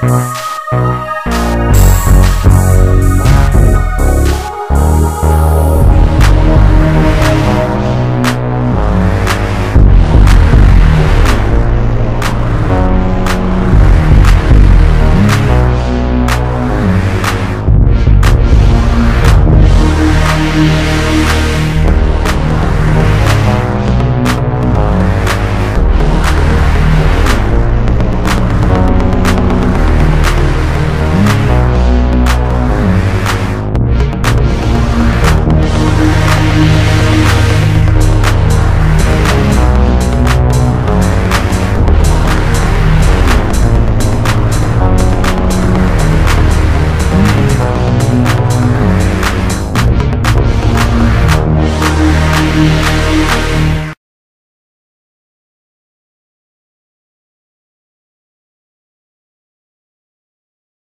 Bye.